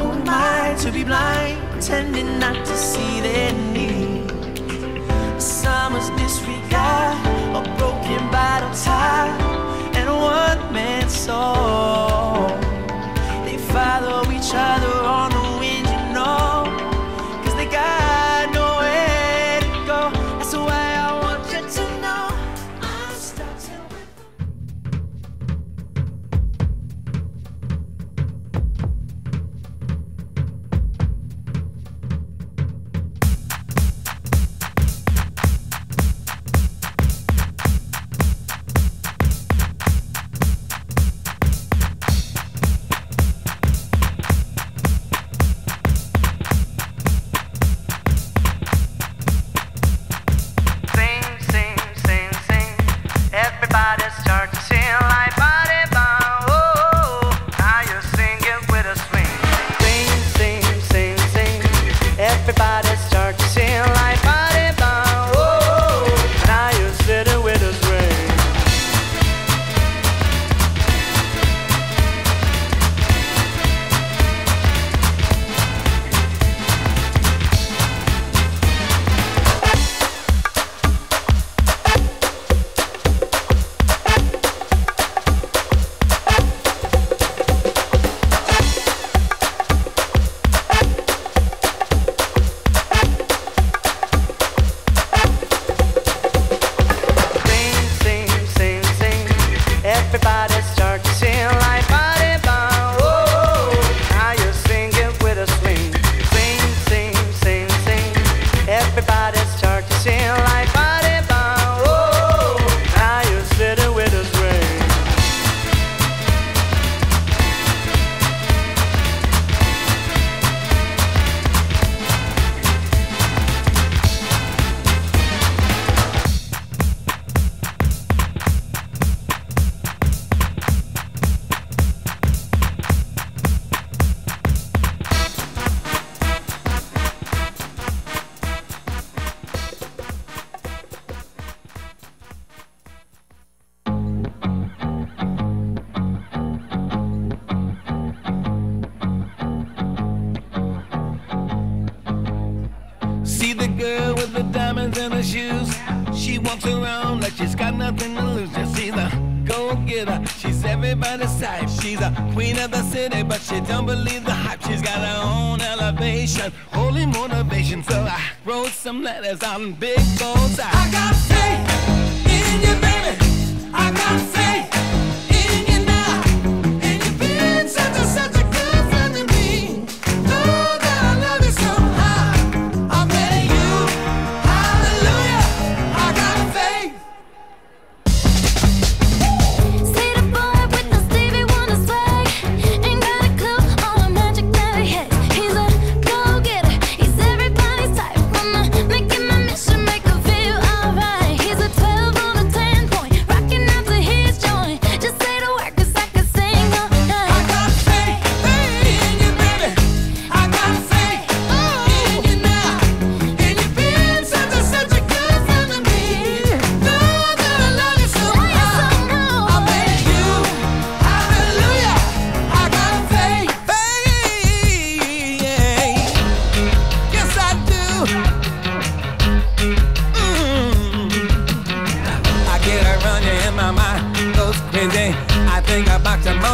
Who am I to be blind, pretending not to see their need? Summer's disregard, a broken bottle tie, and a one-man soul. They follow each other in her shoes. She walks around like she's got nothing to lose. Just she's a go-getter. She's everybody's type. She's a queen of the city, but she don't believe the hype. She's got her own elevation, holy motivation. So I wrote some letters on big bullseye. I got faith I get a run in my